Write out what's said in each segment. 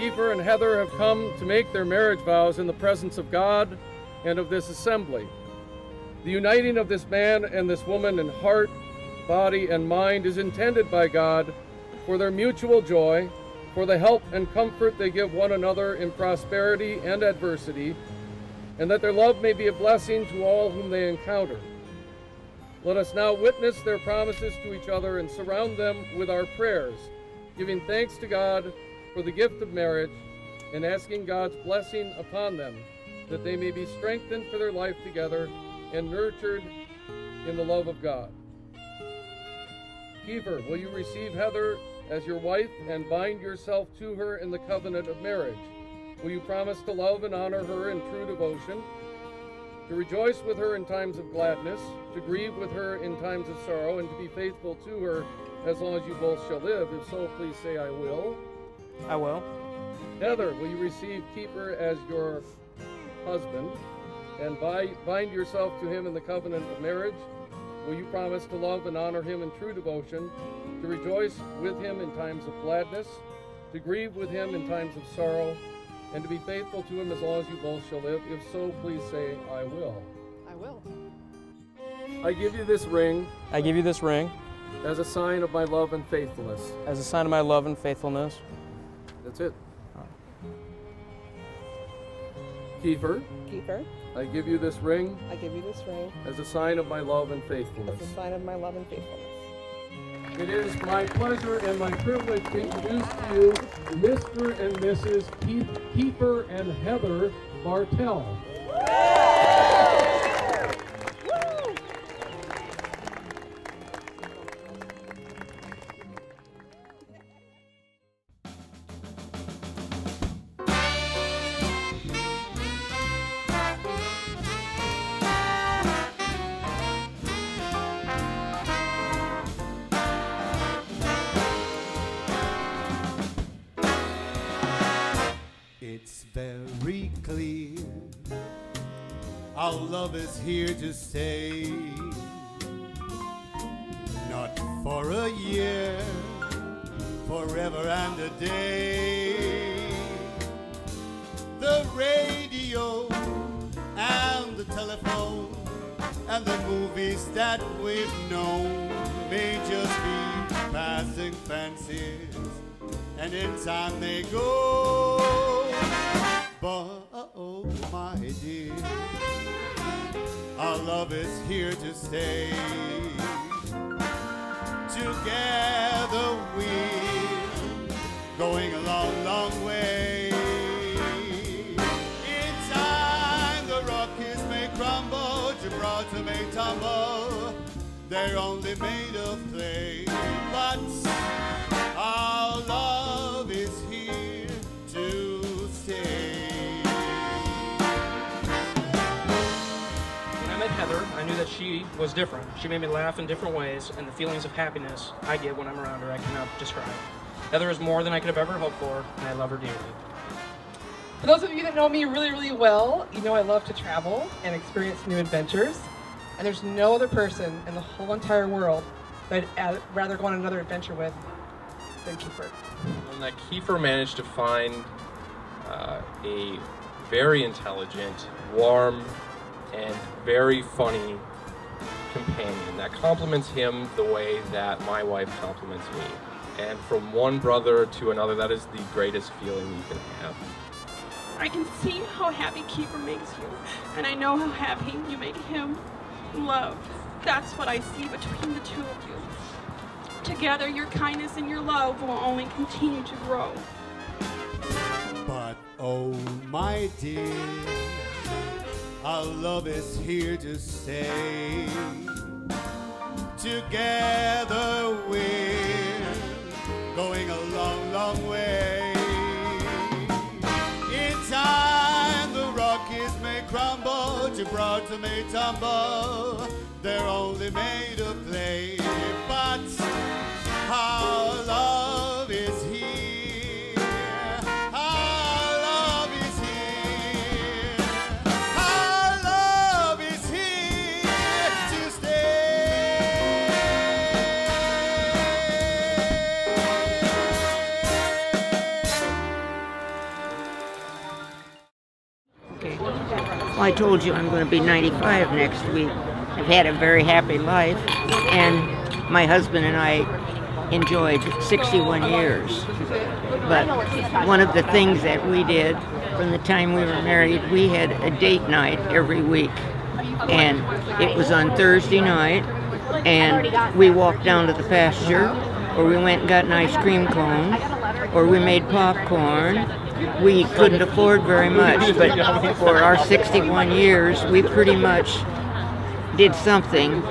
Kiefer and Heather have come to make their marriage vows in the presence of God and of this assembly. The uniting of this man and this woman in heart, body, and mind is intended by God for their mutual joy, for the help and comfort they give one another in prosperity and adversity, and that their love may be a blessing to all whom they encounter. Let us now witness their promises to each other and surround them with our prayers, giving thanks to God for the gift of marriage and asking God's blessing upon them, that they may be strengthened for their life together and nurtured in the love of God. Kiefer, will you receive Heather as your wife and bind yourself to her in the covenant of marriage? Will you promise to love and honor her in true devotion, to rejoice with her in times of gladness, to grieve with her in times of sorrow, and to be faithful to her as long as you both shall live? If so, please say, I will. I will. Heather, will you receive Kiefer as your husband and bind yourself to him in the covenant of marriage? Will you promise to love and honor him in true devotion, to rejoice with him in times of gladness, to grieve with him in times of sorrow, and to be faithful to him as long as you both shall live? If so, please say, I will. I will. I give you this ring I give you this ring as a sign of my love and faithfulness. as a sign of my love and faithfulness. That's it. Kiefer, Kiefer, I give you this ring I give you this ring as a sign of my love and faithfulness. as a sign of my love and faithfulness. It is my pleasure and my privilege to introduce to you Mr. and Mrs. Keith- Kiefer and Heather Bartel. Very clear our love is here to stay. Not for a year, forever and a day. The radio and the telephone and the movies that we've known may just be passing fancies and in time they go. But oh my dear, our love is here to stay. Together we're going a long, long way. In time the Rockies may crumble, Gibraltar may tumble. They're only made she was different. She made me laugh in different ways, and the feelings of happiness I get when I'm around her I cannot describe. Heather is more than I could have ever hoped for, and I love her dearly. For those of you that know me really, really well, you know I love to travel and experience new adventures. And there's no other person in the whole entire world that I'd uh, rather go on another adventure with than Kiefer. And that Kiefer managed to find uh, a very intelligent, warm, and very funny companion that compliments him the way that my wife compliments me. And from one brother to another, that is the greatest feeling you can have. I can see how happy Kiefer makes you, and I know how happy you make him. Love. That's what I see between the two of you. Together, your kindness and your love will only continue to grow. But oh my dear, our love is here to stay. Together we're going a long, long way. In time the Rockies may crumble, Gibraltar may tumble. They're only made of clay, Well, I told you I'm going to be 95 next week. I've had a very happy life, and my husband and I enjoyed 61 years. But one of the things that we did from the time we were married, we had a date night every week. And it was on Thursday night, and we walked down to the pasture, or we went and got an ice cream cone, or we made popcorn. We couldn't afford very much, but for our 61 years, we pretty much did something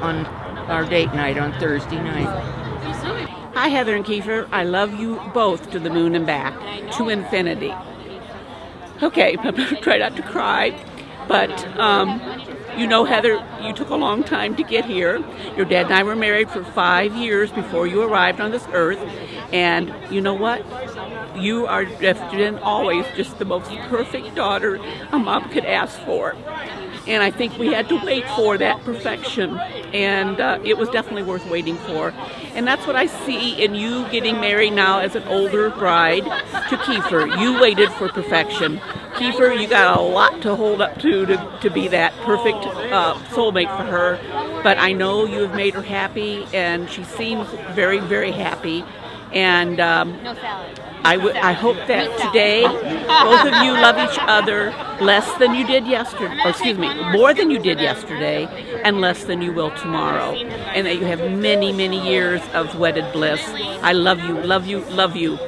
on our date night on Thursday night. Hi, Heather and Kiefer. I love you both to the moon and back, to infinity. Okay, try not to cry, but um, you know, Heather, you took a long time to get here. Your dad and I were married for five years before you arrived on this earth, and you know what? You are and always just the most perfect daughter a mom could ask for. And I think we had to wait for that perfection, and uh, it was definitely worth waiting for. And that's what I see in you getting married now as an older bride to Kiefer. You waited for perfection. Kiefer, you got a lot to hold up to to, to be that perfect uh, soulmate for her. But I know you have made her happy, and she seems very, very happy. And um, I, w- I hope that today both of you love each other less than you did yesterday, or excuse me, more than you did yesterday, and less than you will tomorrow. And that you have many, many years of wedded bliss. I love you, love you, love you.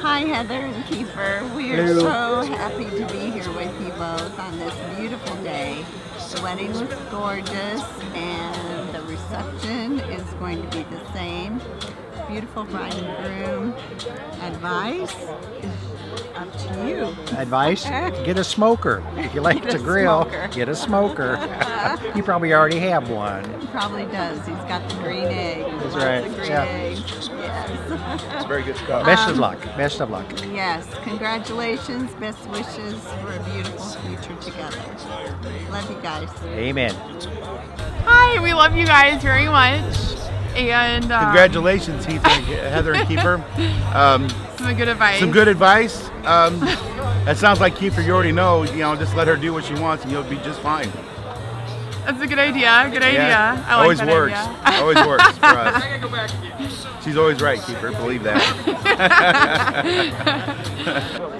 Hi, Heather and Kiefer. We are so happy to be here with you both on this beautiful day. The wedding was gorgeous and the reception is going to be the same. Beautiful bride and groom. Advice is up to you. Advice? Get a smoker. If you like to grill, smoker. get a smoker. you probably already have one. He probably does. He's got the green egg. That's Lots right. Of green Yeah. eggs. Yes. It's very good stuff. Best of Um, luck. Best of luck. Yes, congratulations, best wishes for a beautiful future together. Love you guys. Amen. Hi, we love you guys very much. And um, Congratulations, Heath and Heather and Kiefer. Um, Some good advice. Some good advice. Um, that sounds like Kiefer. You already know. You know, just let her do what she wants, and you'll be just fine. That's a good idea. Good idea. Yeah, I like always that works. idea. always works for us. She's always right, Kiefer. Believe that.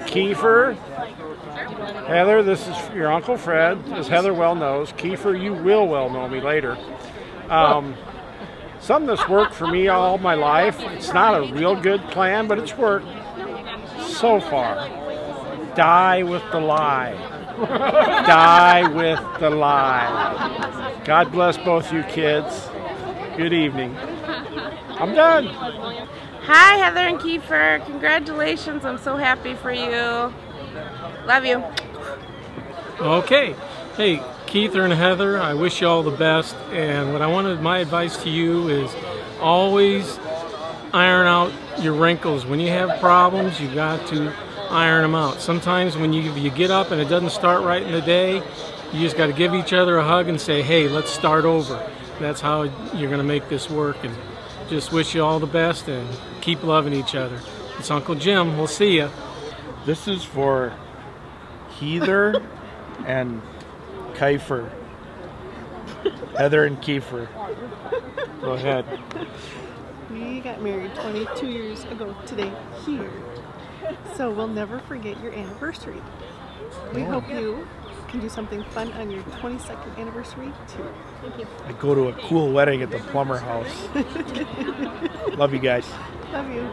Kiefer, Heather, this is your Uncle Fred. As Heather well knows, Kiefer, you will well know me later. Um, something that's worked for me all my life. It's not a real good plan, but it's worked so far. Die with the lie. Die with the lie. God bless both you kids. Good evening. I'm done. Hi, Heather and Kiefer. Congratulations. I'm so happy for you. Love you. Okay. Hey, Keither and Heather, I wish you all the best. And what I wanted, my advice to you is always iron out your wrinkles. When you have problems, you got to iron them out. Sometimes when you, you get up and it doesn't start right in the day, you just got to give each other a hug and say, hey, let's start over. That's how you're going to make this work. And just wish you all the best and keep loving each other. It's Uncle Jim. We'll see you. This is for Heather and Kiefer. Heather and Kiefer. Go ahead. We got married 22 years ago today here. So we'll never forget your anniversary. We Yeah. hope you can do something fun on your 22nd anniversary too. Thank you. I go to a cool wedding at the Plummer House. Love you guys. Love you.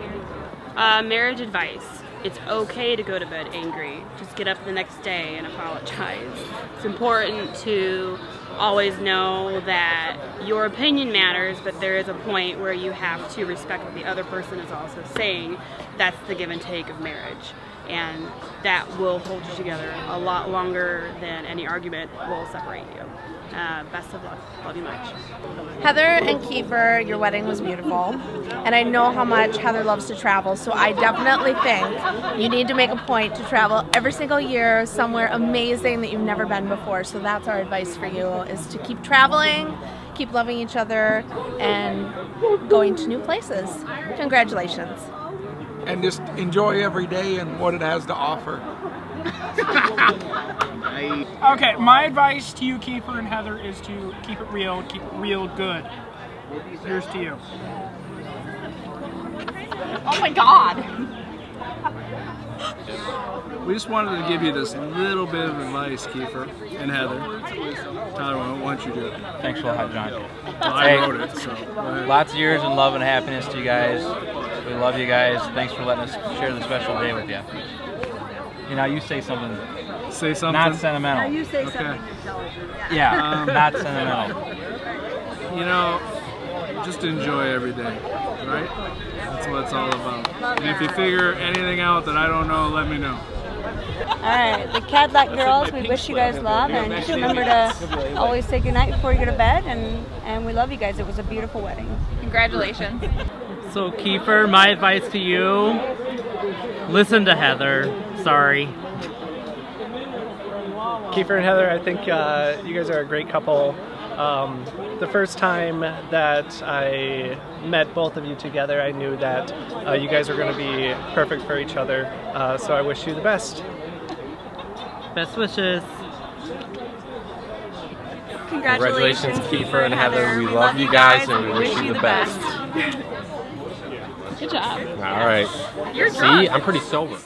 Uh, marriage advice. It's okay to go to bed angry. Just get up the next day and apologize. It's important to always know that your opinion matters, but there is a point where you have to respect what the other person is also saying. That's the give and take of marriage. And that will hold you together a lot longer than any argument will separate you. Uh, best of luck. Love you much. Heather and Kiefer, your wedding was beautiful. And I know how much Heather loves to travel, so I definitely think you need to make a point to travel every single year somewhere amazing that you've never been before. So that's our advice for you is to keep traveling, keep loving each other, and going to new places. Congratulations. and just enjoy every day and what it has to offer. Okay, my advice to you, Kiefer and Heather, is to keep it real, keep it real good. Here's to you. Oh my god. We just wanted to give you this little bit of advice, Kiefer and Heather. Tyler, why don't you do it? Thanks for the hot John. Well, I wrote it, so. Lots of years and love and happiness to you guys. We love you guys. Thanks for letting us share this special day with you. You know, you say something. Say something. Not sentimental. Now you say Okay. something intelligent. Yeah, Um, not sentimental. You know, just enjoy every day, right? That's what it's all about. And if you figure anything out that I don't know, let me know. All right, the Cadillac girls, we wish you guys love, and just remember to always say goodnight before you go to bed, and, and we love you guys. It was a beautiful wedding. Congratulations. So Kiefer, my advice to you, listen to Heather. Sorry. Kiefer and Heather, I think uh, you guys are a great couple. Um, the first time that I met both of you together, I knew that uh, you guys were going to be perfect for each other. Uh, so I wish you the best. Best wishes. Congratulations, Kiefer and Heather. We love you guys and we wish you the best. Good job. All right. You're See, drunk. I'm pretty sober.